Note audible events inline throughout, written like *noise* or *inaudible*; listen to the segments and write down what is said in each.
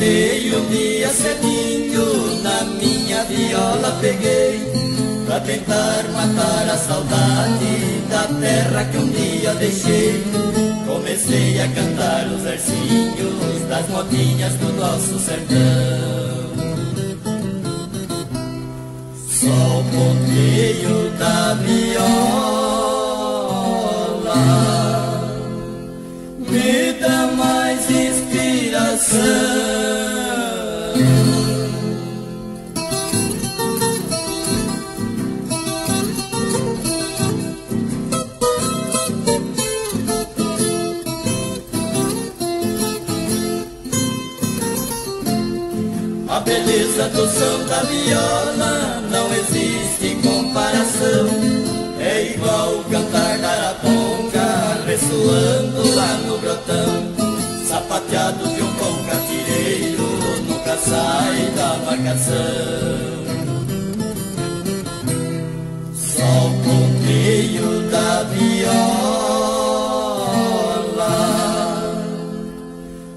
Acordei um dia cedinho, na minha viola peguei, pra tentar matar a saudade da terra que um dia deixei. Comecei a cantar os versinhos das modinhas do nosso sertão. Só o ponteio da viola me dá mais inspiração. A beleza do som da viola não existe comparação. É igual cantar garapom cabeçoando lá no brotão Sapateado de um bom catireiro Nunca sai da marcação. Só o ponteio da viola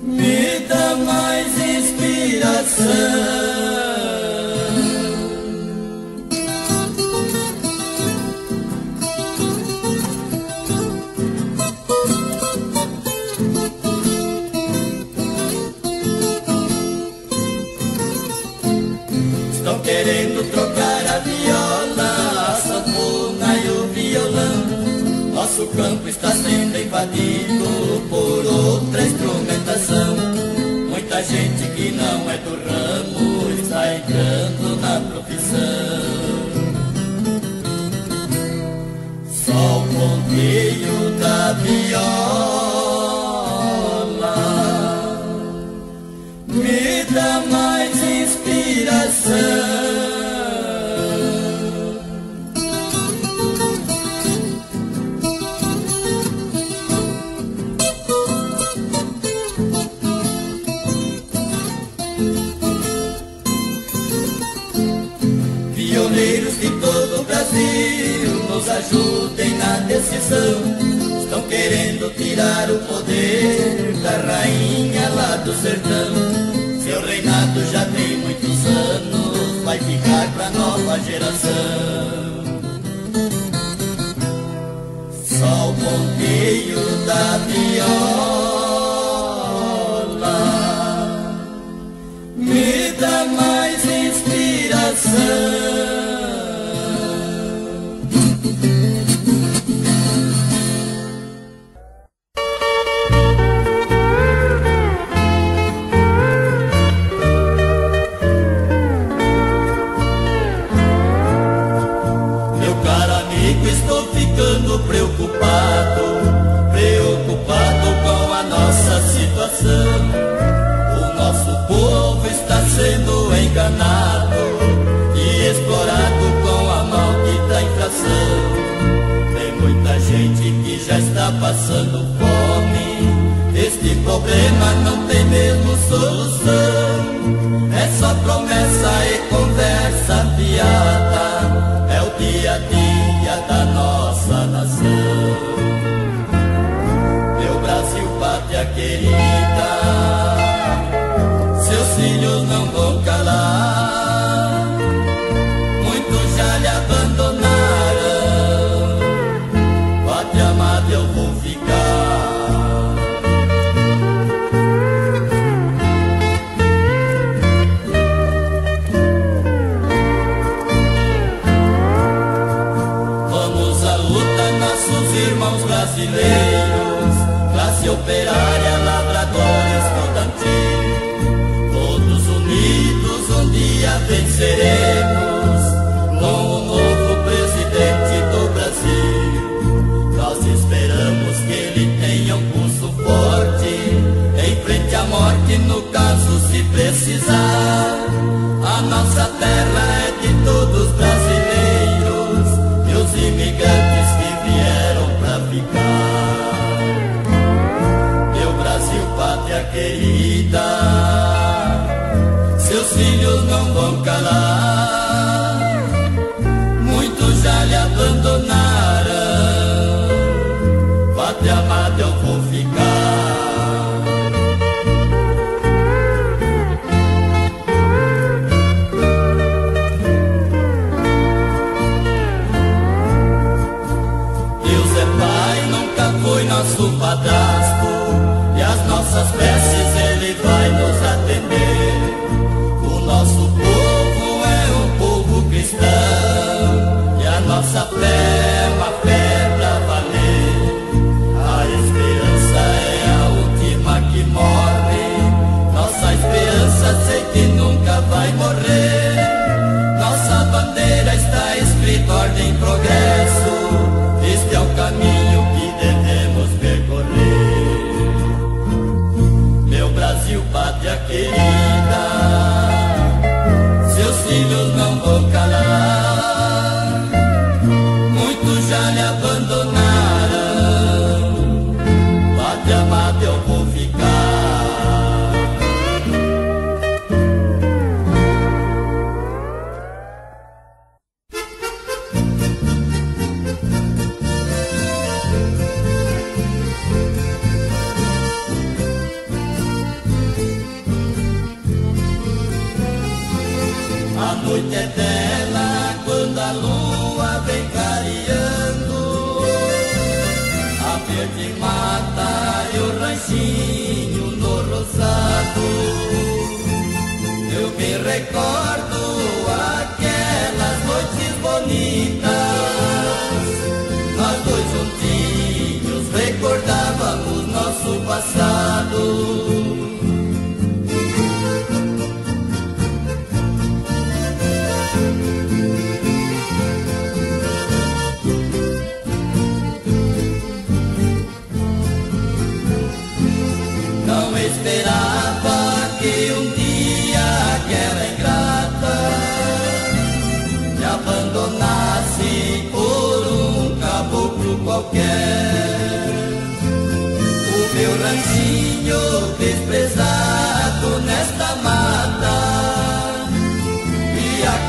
Me dá mais inspiração. da mais inspiração. ya venceremos. toca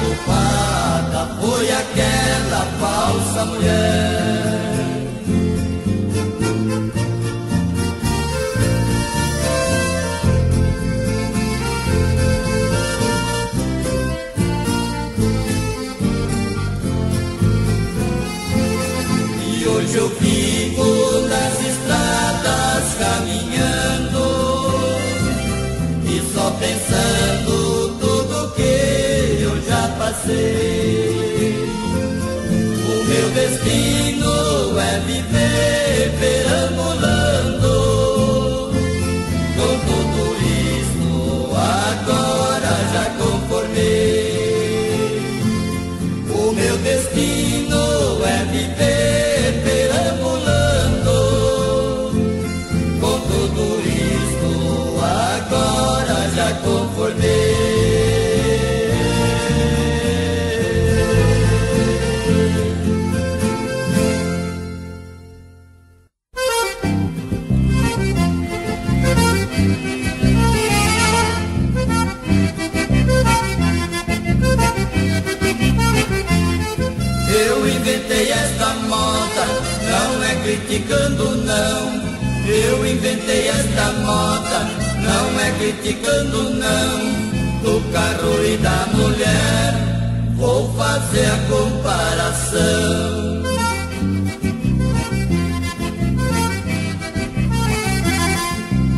culpada foi aquela falsa mulher. nascer. O meu destino é viver perambulando. inventei esta moda, não é criticando não. Do carro e da mulher, vou fazer a comparação.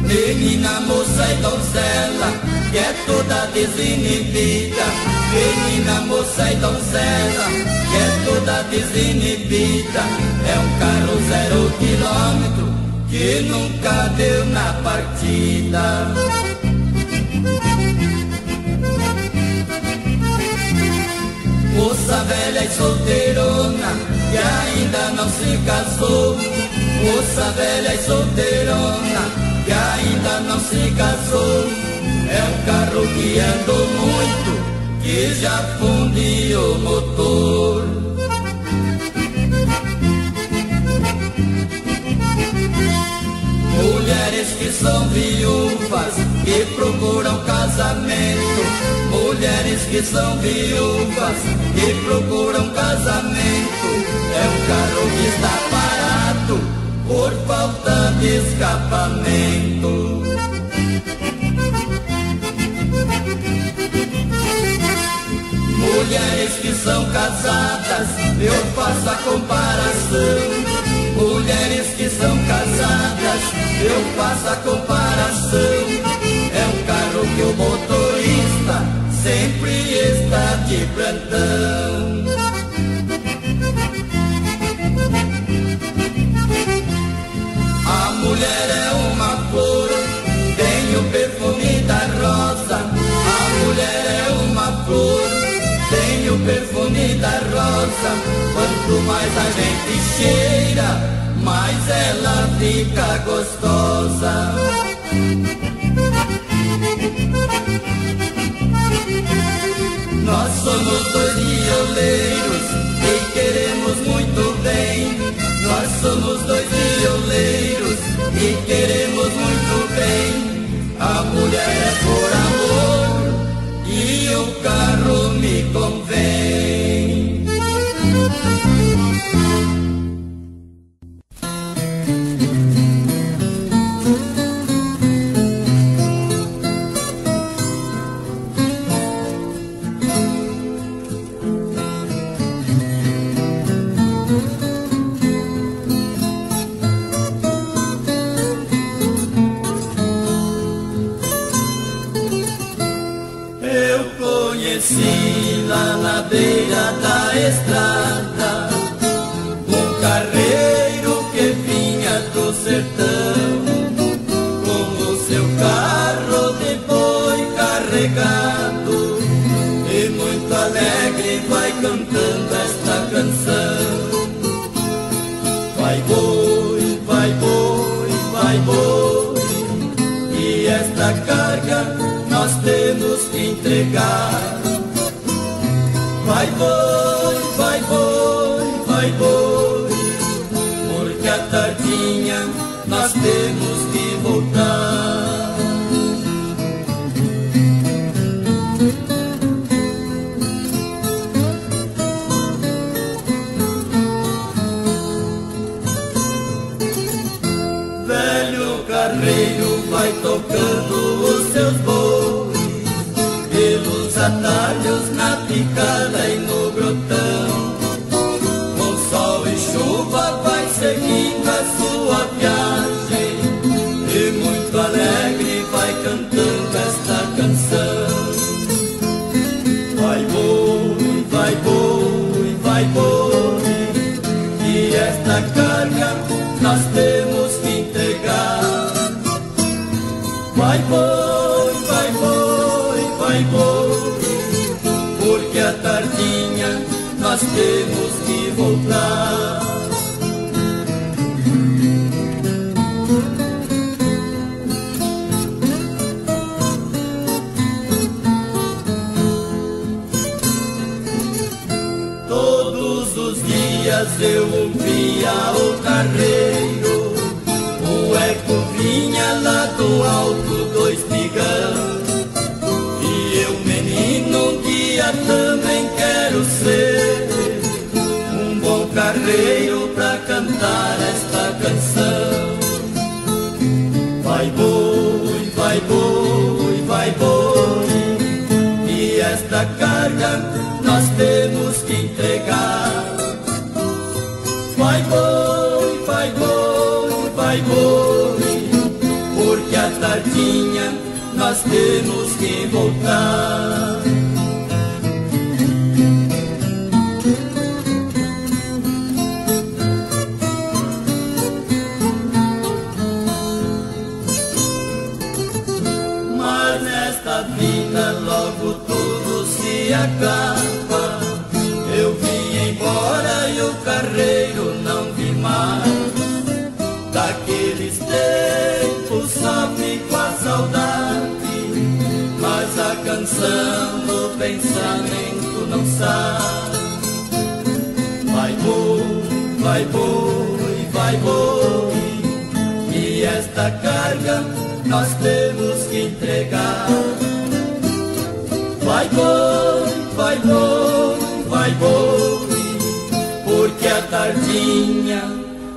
Menina, moça e donzela, que é toda desinibida. Menina, moça e donzela, que é toda desinibida. É um carro zero quilômetro que nunca deu na partida. Moça velha e solteirona que ainda não se casou. Moça velha e solteirona que ainda não se casou. É um carro que andou muito que já fundiu o motor. Mulheres que são viúvas, que procuram casamento. Mulheres que são viúvas, que procuram casamento. É um carro que está parado por falta de escapamento. Mulheres que são casadas, eu faço a comparação Mulheres que são casadas, eu faço a comparação. É um carro que o motorista sempre está de plantão. perfume da rosa. Quanto mais a gente cheira, mais ela fica gostosa. Nós somos dois violeiros e queremos muito bem. Nós somos dois violeiros e queremos muito bem. A mulher é por amor. mio caro mi convento. cantando esta canção. Vai boi, vai boi, vai boi, e esta carga nós temos que entregar. Vai boi, vai boi, vai boi, porque a tardinha nós temos que voltar. Dios me ha picado y no a tardinha nós temos que voltar. Todos os dias eu ouvia o carreiro, o eco vinha lá do alto dois coração. Vai boi, vai boi, vai boi, e esta carga nós temos que entregar. Vai boi, vai boi, vai boi, porque a tardinha nós temos que voltar. passando, pensamento não sai. Vai boi, vai boi, vai boi, e esta carga nós temos que entregar. Vai boi, vai boi, vai boi, porque a tardinha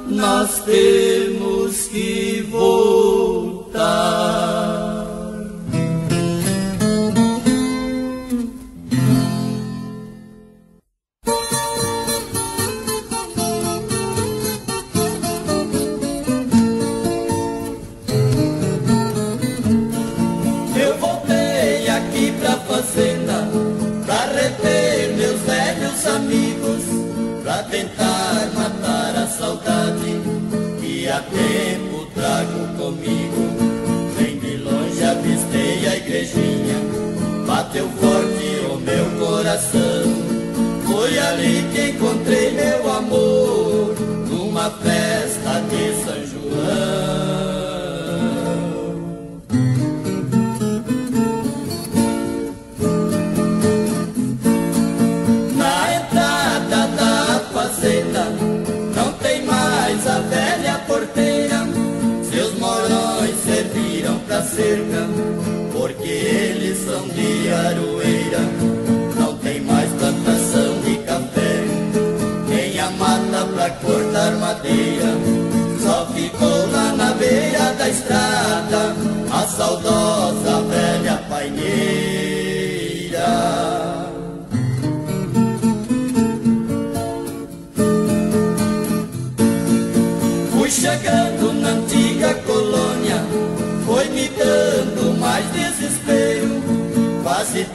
nós temos que voltar.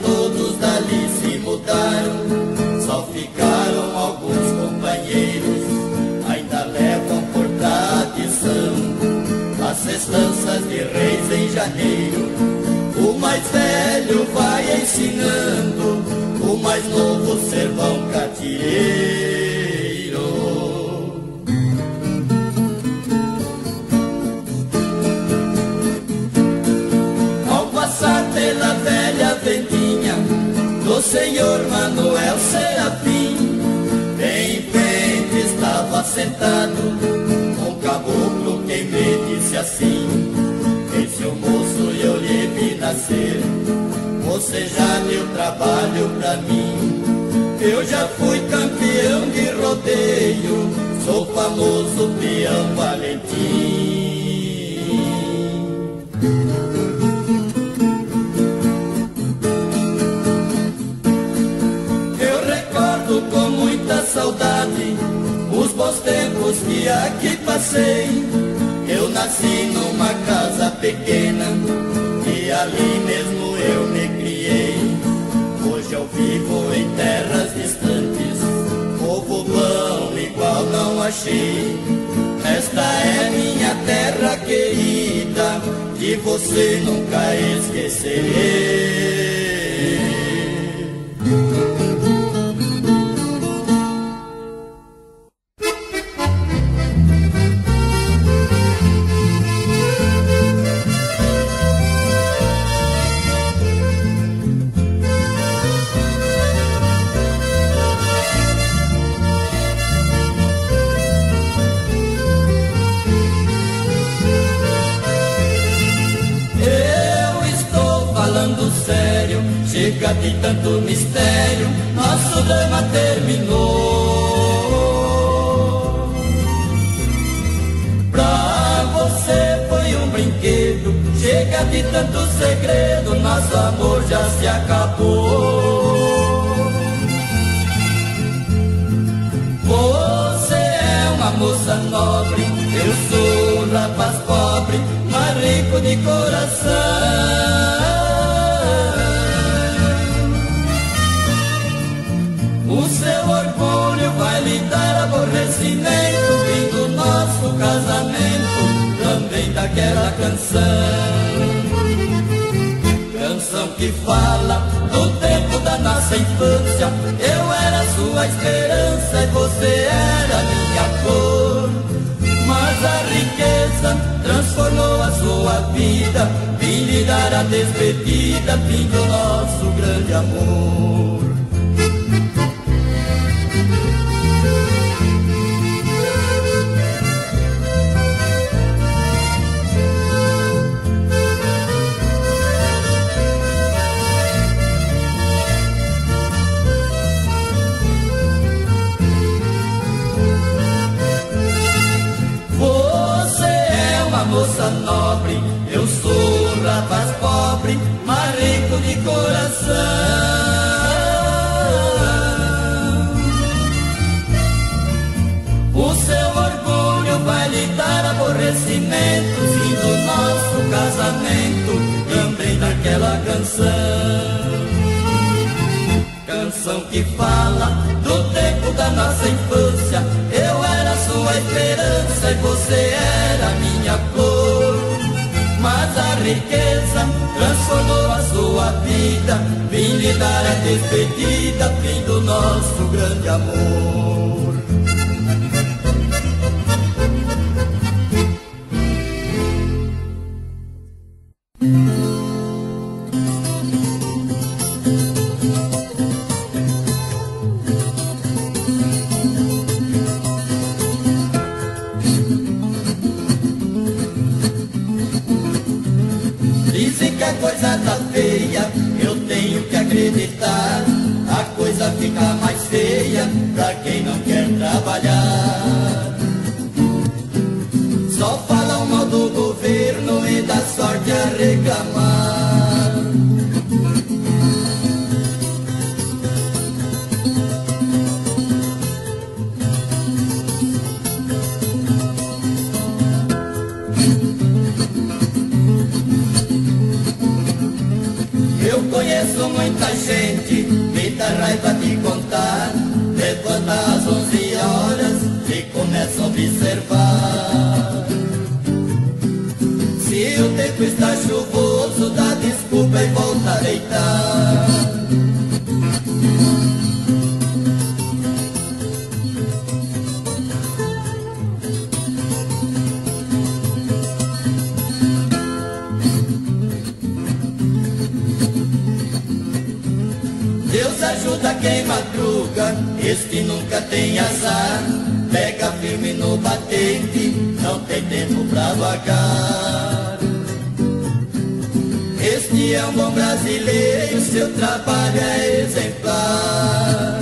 Todos dali se mudaram, só ficaram alguns companheiros as festanças de reis em janeiro. O mais velho vai ensinando, o mais novo senhor Manuel Serafim, em frente estava sentado caboclo quem me disse assim Esse o moço eu lhe vi nascer. Você já deu trabalho pra mim. Eu já fui campeão de rodeio Sou famoso peão Valentim saudade os bons tempos que aqui passei. Eu nasci numa casa pequena e ali mesmo eu me criei. Hoje eu vivo em terras distantes, povo bom igual não achei. Esta é minha terra querida, que você nunca esquecerei. Tanto mistério, nosso drama terminou. Pra você foi um brinquedo, chega de tanto segredo, nosso amor já se acabou. Você é uma moça nobre, eu sou um rapaz pobre, mas rico de coração. Seu orgulho vai lhe dar aborrecimento Fim do nosso casamento Também daquela canção. Canção que fala do tempo da nossa infância Eu era sua esperança e você era minha cor. Mas a riqueza transformou a sua vida Vim lhe dar a despedida Fim do nosso grande amor rapaz pobre, mas rico de coração. O seu orgulho vai lhe dar aborrecimento, fim do nosso casamento, também daquela canção. Canção que fala do tempo da nossa infância, eu era sua esperança e você era minha flor. Riqueza transformou a sua vida. Vim lhe dar a despedida, fim do nosso grande amor. A coisa tá feia, eu tenho que acreditar. A coisa fica mais feia pra quem não quer trabalhar. Só falam mal do governo e da sorte a reclamar. Muita raiva de contar. Levanta às 11 horas e começa a observar. Se o tempo está chuvoso, dá desculpa e volta a deitar. Ajuda quem madruga, este nunca tem azar. Pega firme no batente, não tem tempo pra vagar. Este é um bom brasileiro, seu trabalho é exemplar.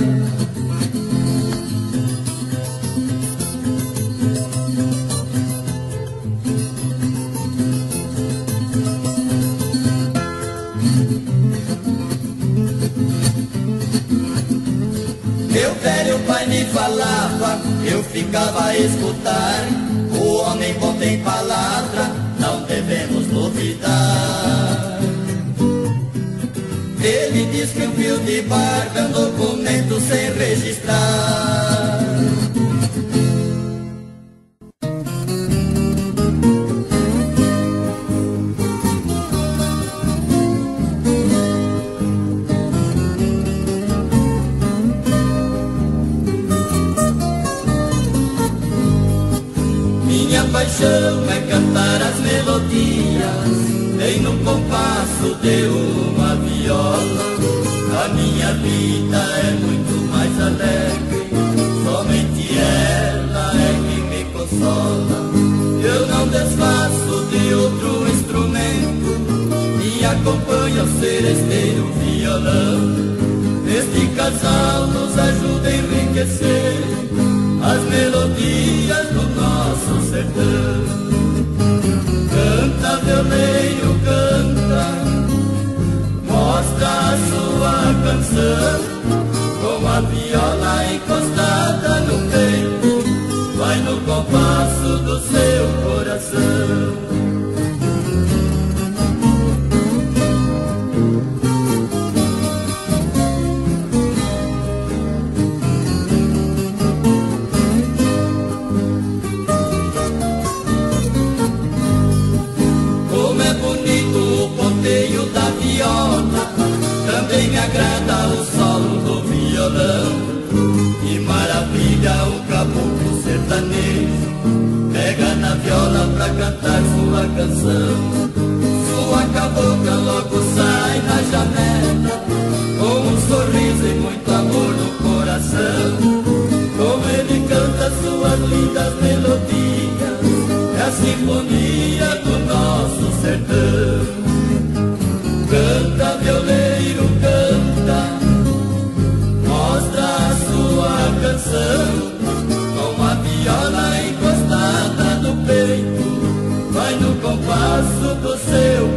Falava, eu ficava a escutar. O homem bom tem palavra, não devemos duvidar. Ele diz que um fio de barba é um documento sem registrar. Acompanho o seresteiro violão. Este casal nos ajuda a enriquecer as melodias do nosso sertão. Canta, violeiro, canta, mostra a sua canção, com a viola encostada no peito, vai no compasso do seu coração. Viola pra cantar sua canção. Sua cabocla logo sai na janela, com um sorriso e muito amor no coração. Como ele canta suas lindas melodias, é a sinfonia do nosso sertão. Canta, violeiro, canta, mostra a sua canção. Compasso do seu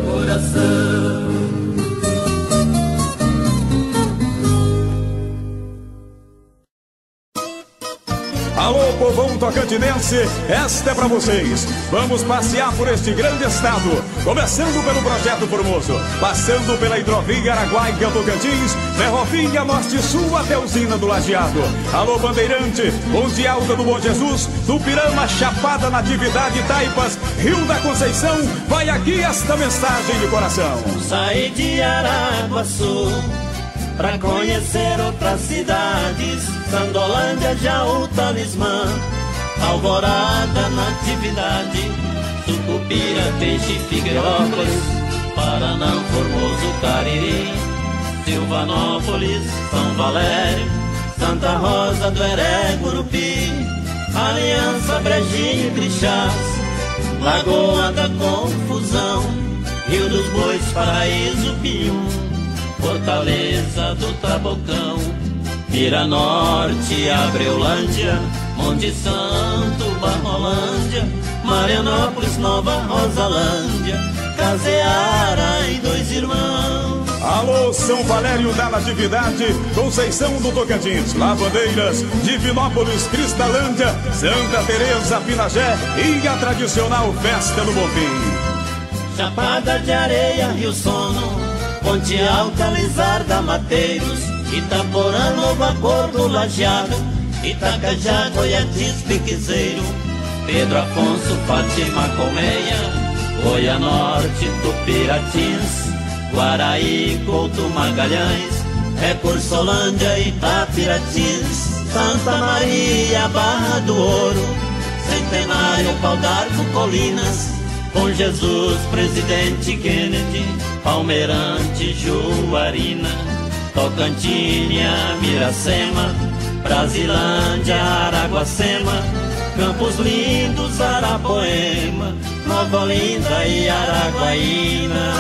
tocantinense, esta é para vocês. Vamos passear por este grande estado, começando pelo Projeto Formoso, passando pela hidrovia Araguaia Tocantins, ferrovia Norte-Sul até usina do Lajeado. Alô Bandeirante, Ponte Alta do Bom Jesus, Tupirama, Chapada Natividade, Taipas, Rio da Conceição, vai aqui esta mensagem de coração. Saí de Araguaçu Pra conhecer outras cidades Sandolândia, Jaú, Talismã Alvorada, Natividade Sucupira, Peixe, Figueirópolis Paraná, Formoso, Cariri Silvanópolis, São Valério Santa Rosa do Heré, Gurupi Aliança, Brejinho, Crixás Lagoa da Confusão Rio dos Bois, Paraíso, Pium Fortaleza do Tabocão, Mira Norte, Abreulândia, Monte Santo, Barrolândia, Marianópolis, Nova Rosalândia, Caseara e Dois Irmãos. Alô, São Valério da Natividade, Conceição do Tocantins, Lavandeiras, Divinópolis, Cristalândia, Santa Teresa, Pinagé e a tradicional Festa do Bonfim. Chapada de Areia, Rio Sono, Ponte Alta, Lizarda, Mateiros, Itaporã, Nova Porto, Lajeado, Itacajá, Goiatis, Piquezeiro, Pedro Afonso, Fátima, Colmeia, Goiá Norte, Tupiratins, Guaraí, Couto, Magalhães, Recursolândia, Itapiratins, Santa Maria, Barra do Ouro, Centenário, Pau d'Arco, Colinas, com Jesus, Presidente Kennedy, Palmeirante, Juarina, Tocantinha, Miracema, Brasilândia, Araguacema, Campos Lindos, Arapoema, Nova Olinda e Araguaína.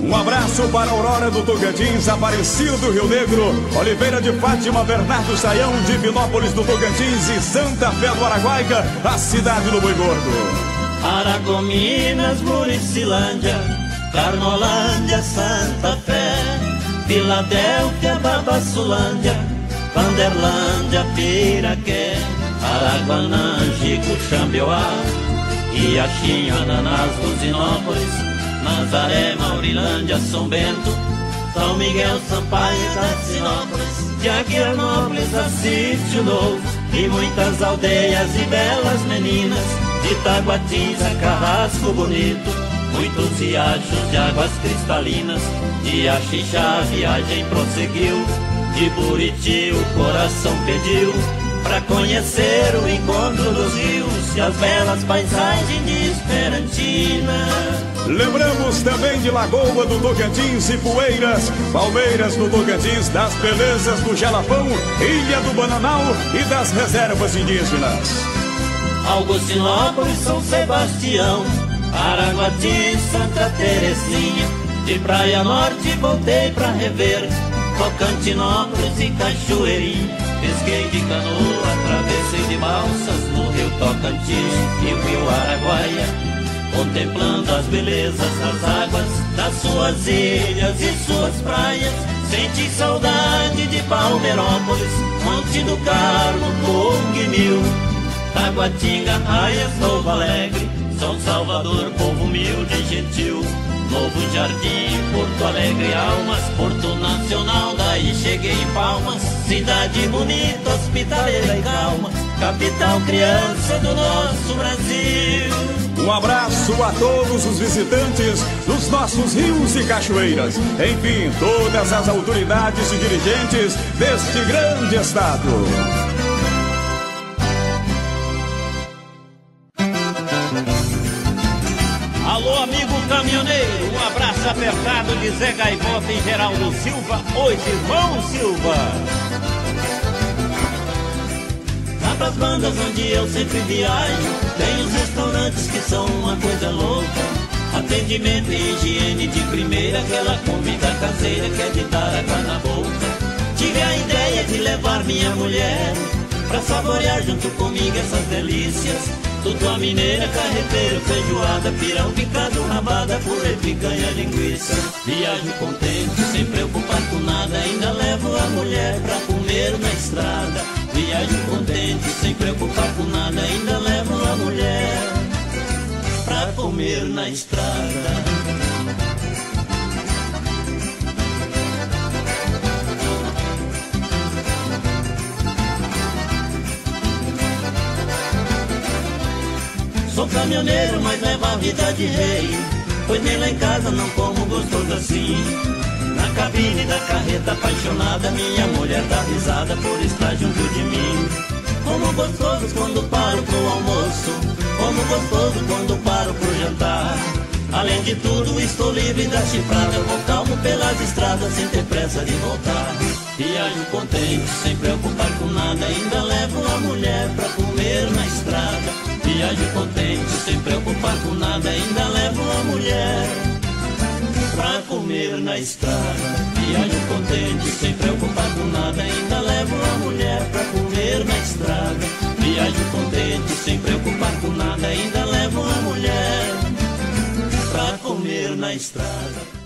Um abraço para a Aurora do Tocantins, Aparecido do Rio Negro, Oliveira de Fátima, Bernardo Saião, Divinópolis do Tocantins e Santa Fé do Araguaica, a cidade do Boi Gordo. Aragominas, Muricilândia, Carnolândia, Santa Fé, Filadélfia, Babassulândia, Vanderlândia, Piraqué, Araguanã, Jico, Xambioá, Iachim, Ananás, Luzinópolis, Nazaré, Maurilândia, São Bento, São Miguel, Sampaio, Tacinópolis, Jaguianópolis, Assício Novo, e muitas aldeias e belas meninas, de Taguatinga, Carrasco Bonito, muitos riachos de águas cristalinas, de Axixá a viagem prosseguiu, de Buriti o coração pediu, para conhecer o encontro dos rios e as belas paisagens de Esperantina. Lembramos também de Lagoa do Tocantins e Poeiras, Palmeiras do Tocantins, das belezas do Jalapão, Ilha do Bananal e das reservas indígenas. Augustinópolis, São Sebastião, Araguati, Santa Terezinha, de Praia Norte voltei pra rever, Tocantinópolis e Cachoeirinha, pesquei de canoa, atravessei de balsas no rio Tocantins. E o rio Araguaia, contemplando as belezas das águas, das suas ilhas e suas praias, senti saudade de Palmeirópolis, Monte do Carmo, Pung Mil, Taguatinga, Raias, Novo Alegre, São Salvador, povo humilde e gentil. Novo Jardim, Porto Alegre, Almas, Porto Nacional, daí cheguei em Palmas, cidade bonita, hospitaleira e calma, capital criança do nosso Brasil. Um abraço a todos os visitantes dos nossos rios e cachoeiras, enfim, todas as autoridades e dirigentes deste grande estado. Caminhoneiro, um abraço apertado de Zé Gaivota e Geraldo Silva, os irmãos Silva. Lá bandas onde eu sempre viajo, tem os restaurantes que são uma coisa louca. Atendimento e higiene de primeira, aquela comida caseira que é de dar água na boca. Tive a ideia de levar minha mulher pra saborear junto comigo essas delícias. Tudo mineira, carreteiro, feijoada, pirão, picado, purê, picanha, linguiça. Viajo contente, sem preocupar com nada. Ainda levo a mulher pra comer na estrada. Viajo contente, sem preocupar com nada. Ainda levo a mulher pra comer na estrada. Sou caminhoneiro, mas levo a vida de rei. Pois nem lá em casa não como gostoso assim. Na cabine da carreta apaixonada, minha mulher dá risada por estar junto de mim. Como gostoso quando paro pro almoço, como gostoso quando paro pro jantar. Além de tudo, estou livre da chifrada, vou calmo pelas estradas sem ter pressa de voltar. Viajo contente, sem preocupar com nada, ainda levo a mulher pra comer na estrada. Viajo contente, sem preocupar com nada, ainda levo a mulher pra comer na estrada. Viajo contente, sem preocupar com nada, ainda levo a mulher pra comer na estrada. Viajo contente, sem preocupar com nada, ainda levo a mulher pra comer na estrada.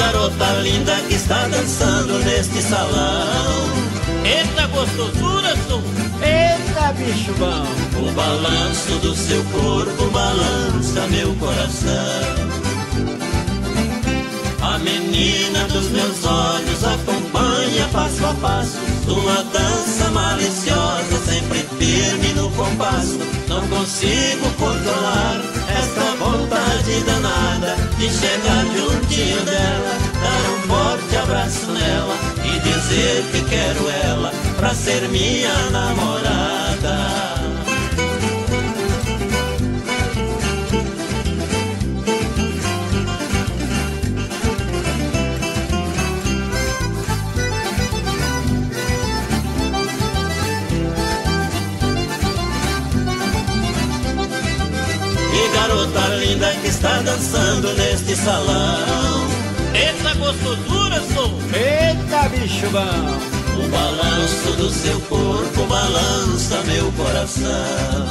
Garota linda que está dançando neste salão. Eita gostosura, sou. Eita bicho bom. O balanço do seu corpo balança meu coração. A menina dos meus olhos acompanha passo a passo Sua dança maliciosa, sempre firme no compasso. Não consigo controlar esta vontade danada De chegar juntinho dela, dar um forte abraço nela E dizer que quero ela pra ser minha namorada garota linda que está dançando neste salão. Eita gostosura, sou! Eita bicho bom! O balanço do seu corpo balança meu coração.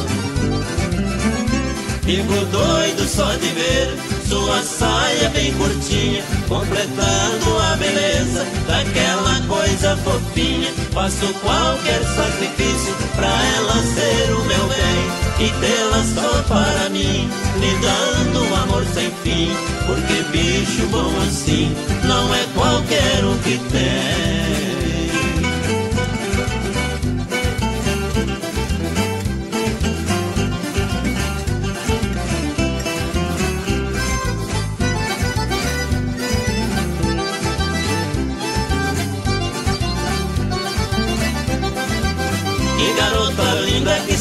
Fico doido só de ver sua saia bem curtinha, completando a beleza daquela coisa fofinha. Faço qualquer sacrifício pra ela ser o meu bem e tê-la só para mim, lhe dando amor sem fim, porque bicho bom assim não é qualquer um que tem.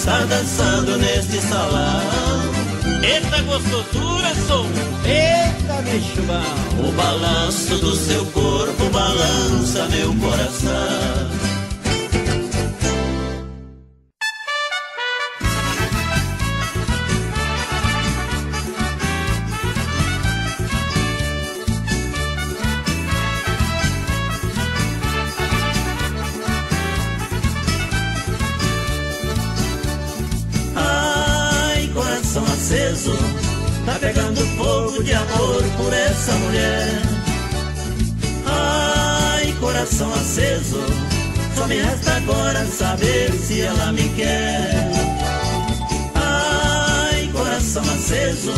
Está dançando neste salão. Eita gostosura, sou! Eita bicho bom! O balanço do seu corpo balança meu coração. Me resta agora saber se ela me quer. Ai, coração aceso,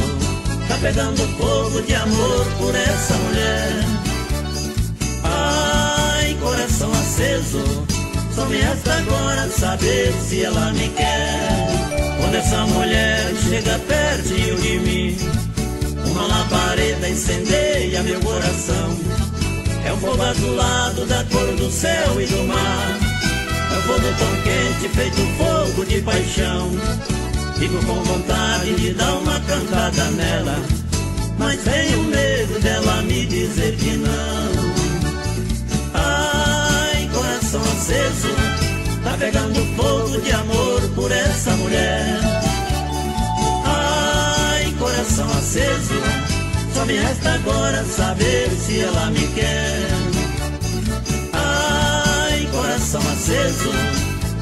tá pegando fogo de amor por essa mulher. Ai, coração aceso, só me resta agora saber se ela me quer. Quando essa mulher chega pertinho incendeia meu coração. É um fogo azulado da cor do céu e do mar. É um fogo tão quente, feito fogo de paixão. Fico com vontade de dar uma cantada nela. Mas tenho medo dela me dizer que não. Ai, coração aceso, tá pegando fogo de amor por essa mulher. Ai, coração aceso só me resta agora saber se ela me quer. Ai, coração aceso,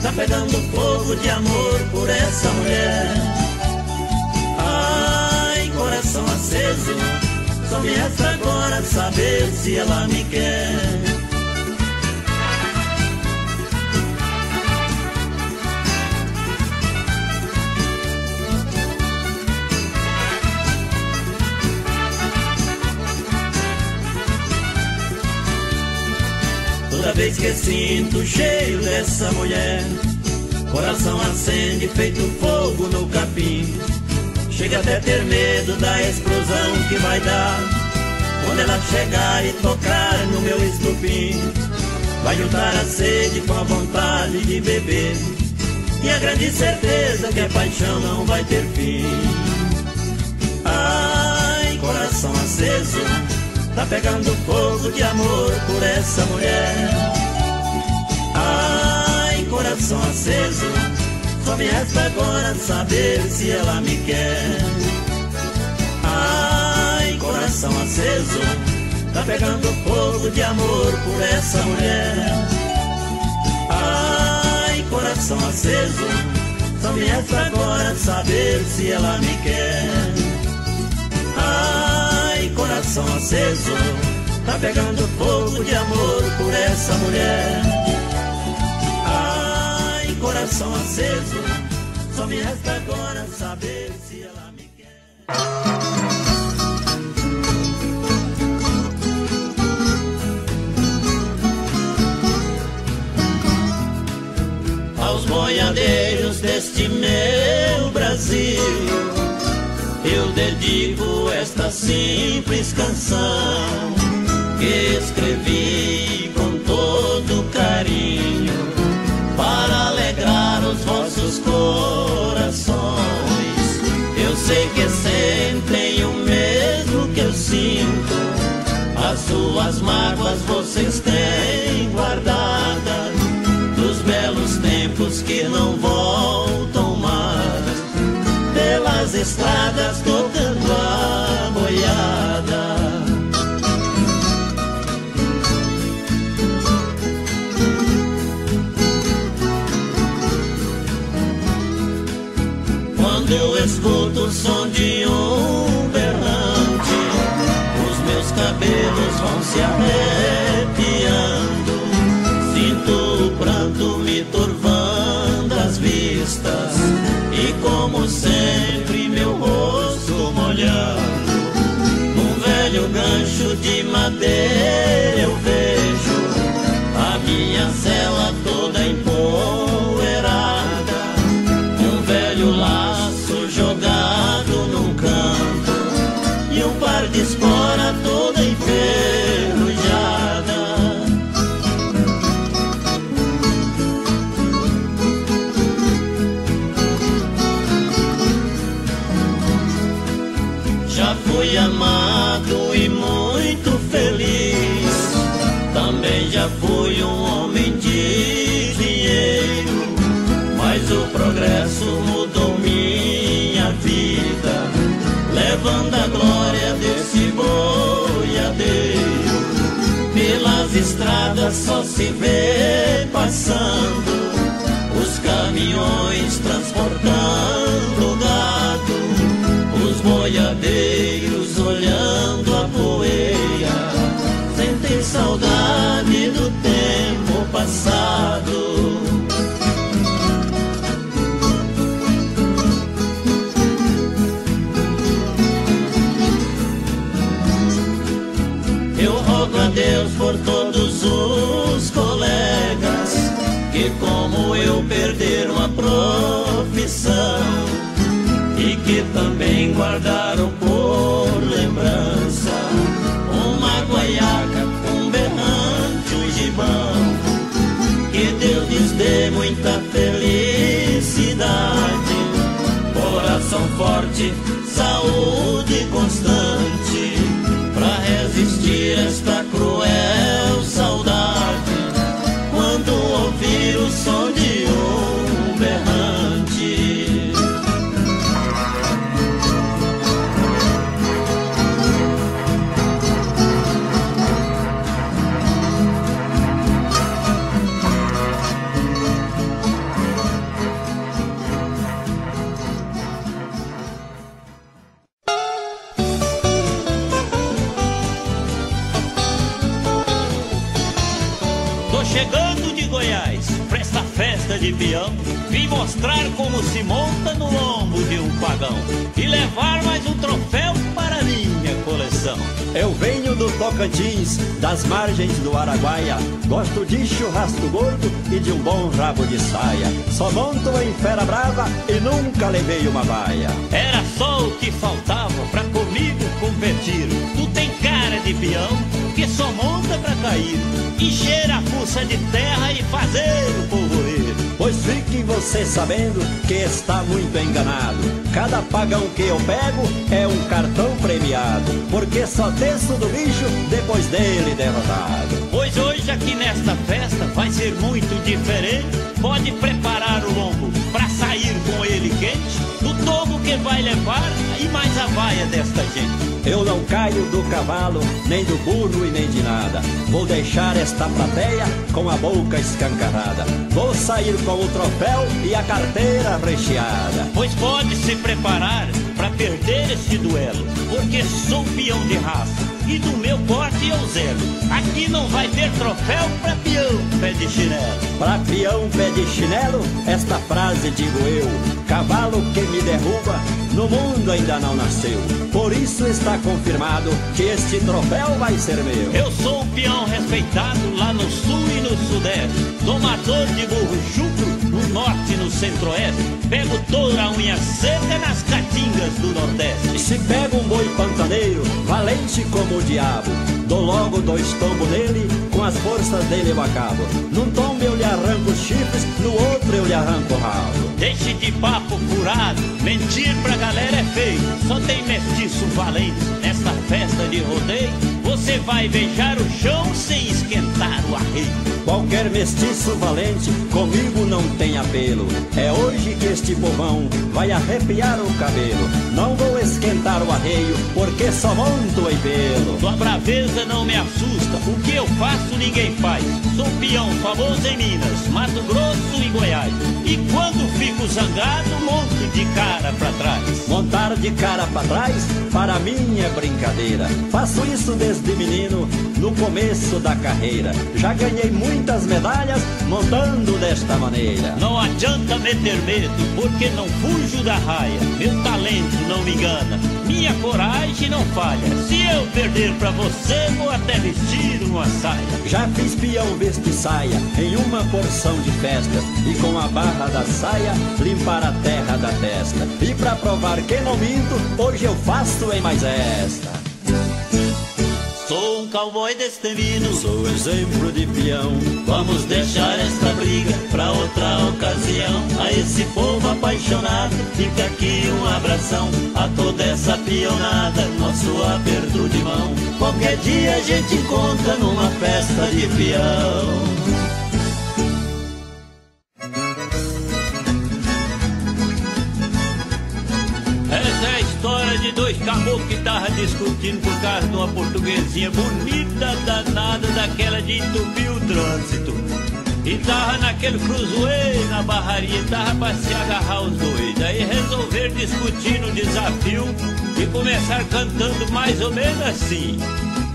Tá pegando fogo de amor por essa mulher. Ai, coração aceso, só me resta agora saber se ela me quer. Toda vez que sinto o cheiro dessa mulher, coração acende feito fogo no capim. Chega até ter medo da explosão que vai dar quando ela chegar e tocar no meu estupim. Vai juntar a sede com a vontade de beber e a grande certeza que a paixão não vai ter fim. Tá pegando fogo de amor por essa mulher. Ai, coração aceso, só me resta agora saber se ela me quer. Ai, coração aceso, tá pegando fogo de amor por essa mulher. Ai, coração aceso, só me resta agora saber se ela me quer coração aceso Tá pegando fogo de amor por essa mulher. Ai, coração aceso Só me resta agora saber se ela me quer. Aos boiadeiros deste meu Brasil eu dedico esta simples canção que escrevi com todo carinho para alegrar os vossos corações. Eu sei que sentem o mesmo que eu sinto, as suas mágoas vocês têm guardadas dos belos tempos que não estradas tocando a boiada. Quando eu escuto o som de um berrante, os meus cabelos vão se arrepiando. Gancho de madeira eu vejo A minha cela Fui um homem de dinheiro, mas o progresso mudou minha vida, levando a glória desse boiadeiro. Pelas estradas só se vê passando os caminhões transportando gado os boiadeiros olhando eu, perderam a profissão e que também guardaram por lembrança uma guaiaca, um berrante, um gibão. Que Deus lhes dê muita felicidade, coração forte, saúde constante, de peão. Vim mostrar como se monta no lombo de um pagão e levar mais um troféu para minha coleção. Eu venho do Tocantins, das margens do Araguaia. Gosto de churrasco gordo e de um bom rabo de saia. Só monto em fera brava e nunca levei uma baia. Era só o que faltava pra comigo competir. Tu tem cara de peão que só monta pra cair. Encher a fuça de terra e fazer o povo rir. Pois fique você sabendo que está muito enganado. Cada pagão que eu pego é um cartão premiado. Porque só desço do bicho depois dele derrotado. Pois hoje aqui nesta festa vai ser muito diferente. Pode preparar o lombo pra sair com ele quente. Do tomo que vai levar e mais a vaia desta gente. Eu não caio do cavalo, nem do burro e nem de nada. Vou deixar esta plateia com a boca escancarada. Vou sair com o troféu e a carteira recheada. Pois pode se preparar pra perder esse duelo, porque sou peão de raça e do meu porte eu zero. Aqui não vai ter troféu pra peão pé de chinelo. Pra peão pé de chinelo, esta frase digo eu. Cavalo que me derruba, no mundo ainda não nasceu. Por isso está confirmado que este troféu vai ser meu. Eu sou um peão respeitado lá no sul e no sudeste. Domador de burro chucro no norte e no centro-oeste. Pego toda a unha seca nas caatingas do nordeste. Se pega um boi pantaneiro, valente como o diabo, dou logo dois tombos nele, com as forças dele eu acabo. Num tombo eu lhe arranco os chifres, no outro eu lhe arranco o rabo. Deixe de papo furado, mentir pra galera é feio. Só tem mestiço valente nesta festa de rodeio. Você vai beijar o chão sem esquentar o arreio. Qualquer mestiço valente comigo não tem apelo. É hoje que este povão vai arrepiar o cabelo. Não vou esquentar o arreio, porque só monto em pelo. Tua braveza não me assusta, o que eu faço ninguém faz. Sou peão famoso em Minas, Mato Grosso e Goiás. E quando fico zangado, monto de cara pra trás. Montar de cara pra trás, para mim é brincadeira. Faço isso desde menino, no começo da carreira. Já ganhei muitas medalhas montando desta maneira. Não adianta meter medo, porque não fujo da raia. Meu talento não me engana, minha coragem não falha. Se eu perder pra você, vou até vestir uma saia. Já fiz peão vestir saia em uma porção de festas e com a barra da saia limpar a terra da testa. E pra provar que não minto, hoje eu faço em mais esta. Um cowboy destemido, Sou exemplo de peão, Vamos deixar esta briga pra outra ocasião. A esse povo apaixonado, fica aqui um abração. A toda essa pionada, nosso aperto de mão. Qualquer dia a gente encontra numa festa de peão. Caboclos que estavam discutindo por causa de uma portuguesinha bonita danada daquela de entupir o trânsito. E tava naquele cruzoeiro na barraria, tava pra se agarrar os dois. Aí resolveram discutir no desafio e começar cantando mais ou menos assim.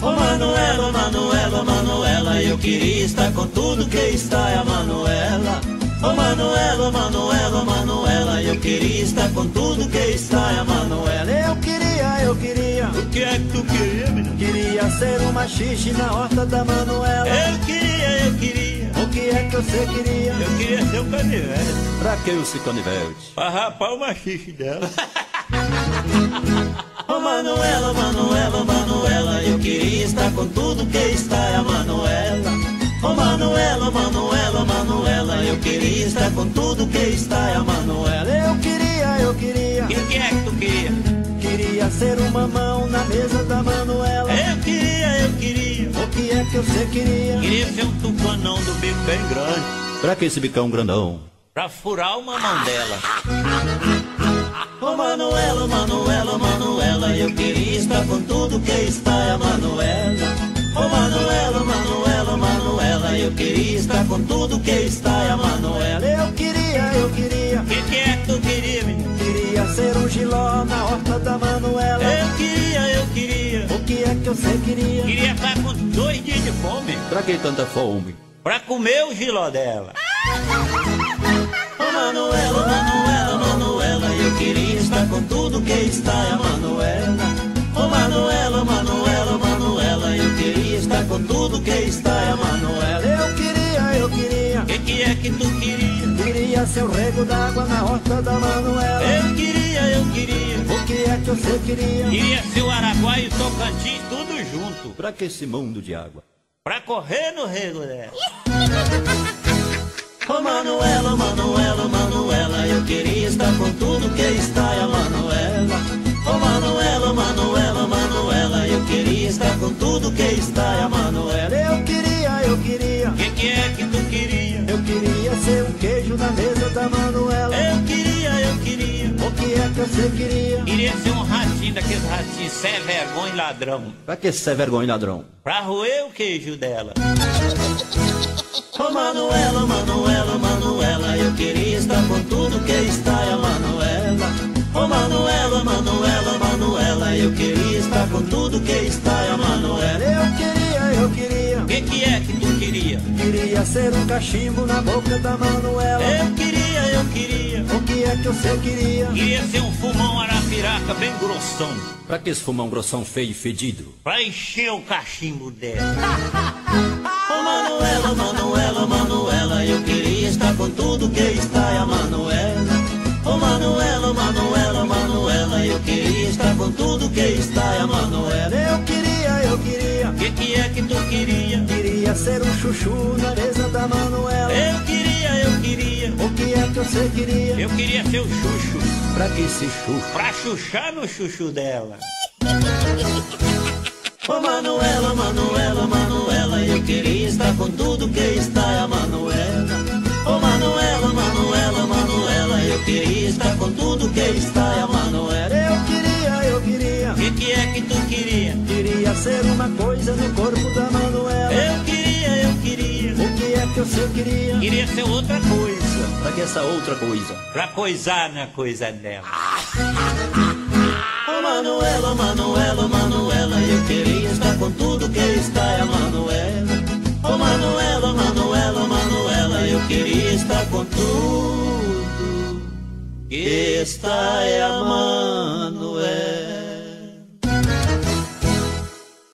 Ô Manuela, ô Manuela, Manuela, eu queria estar com tudo que está a Manuela. Ô Manuela, ô Manuela, Manuela, eu queria estar com tudo que está a Manuela. Eu queria, eu queria, O que é que tu queria, menino? queria ser uma xixi na horta da Manuela. Eu queria, eu queria. O que é que você queria? Eu queria ser o canivete. Pra que o canivete? Pra rapar o machixe dela. *laughs* Ô Manuela, Manuela, Manuela, eu queria estar com tudo que está a Manuela. Ô Manuela, Manuela, Manuela, eu queria estar com tudo que está a Manuela. Eu queria, eu queria, O que, que é que tu queria? Ser uma mão na mesa da Manuela. Eu queria, eu queria. O que é que você queria? Queria ser um tucanão do bico bem grande. Pra que esse bicão grandão? Pra furar uma mão dela. Ô Manuela, ô Manuela, ô Manuela, eu queria estar com tudo que está a Manuela. Ô Manuela, ô Manuela, ô Manuela, eu queria estar com tudo que está a Manuela. Eu queria, eu queria, O que, que é que tu queria, ser um giló na horta da Manuela. Eu queria, eu queria. O que é que você queria? Queria estar com dois dias de fome. Pra que tanta fome? Pra comer o giló dela. Ô Manuela, Manuela, Manuela, eu queria estar com tudo que está a Manuela. Ô Manuela, Manuela, Manuela, eu queria estar com tudo que está a Manuela. Eu queria, eu queria, Que que é que tu queria? Queria ser o rego d'água na horta da Manuela. Eu queria, eu queria. O que é que você queria? Queria ser o Araguai e o Tocantins tudo junto. Pra que esse mundo de água? Pra correr no rego dela. *laughs* Ô Manuela, Manuela, Manuela, eu queria estar com tudo que está a Manuela. Ô Manuela, Manuela, Manuela, eu queria estar com tudo que está a Manuela. Eu queria, queijo na mesa da Manuela. Eu queria, eu queria. O que é que você queria? Queria ser um ratinho daqueles ratinhos sem vergonha e ladrão. Pra que ser vergonha, ladrão? Pra roer o queijo dela. Ô Manuela, Manuela, Manuela, eu queria estar com tudo que está a Manuela. Ô Manuela, Manuela, Manuela, eu queria estar com tudo que está a Manuela. Ser um cachimbo na boca da Manuela. Eu queria, eu queria. O que é que você queria? Queria ser um fumão arapiraca bem grossão. Pra que esse fumão grossão feio e fedido? Pra encher o cachimbo dela. *laughs* Ô Manuela, Manuela, Manuela, eu queria estar com tudo que está a Manuela. Ô Manuela, Manuela, Manuela, eu queria estar com tudo que está a Manuela. Eu queria, eu queria, Que que é que tu queria? queria ser um chuchu na mesa da Manuela. Eu queria, eu queria. O que é que você queria? Eu queria ser o chuchu. Pra que esse chucho? Pra chuchar no chuchu dela. *laughs* Ô Manuela, Manuela, Manuela, eu queria estar com tudo que está a Manuela. Ô Manuela, Manuela, Manuela, eu queria estar com tudo que está a Manuela. Eu queria, eu queria, Que que é que tu queria? queria ser uma coisa no corpo da Manuela. Eu queria, eu queria. O que é que você queria? Queria ser outra coisa. Pra que essa outra coisa? Pra coisar na coisa dela. Ô Manuela, Manuela, Manuela, eu queria estar com tudo que está a Manuela. Ô Manuela, Manuela, Manuela, eu queria estar com tudo que está a Manuela.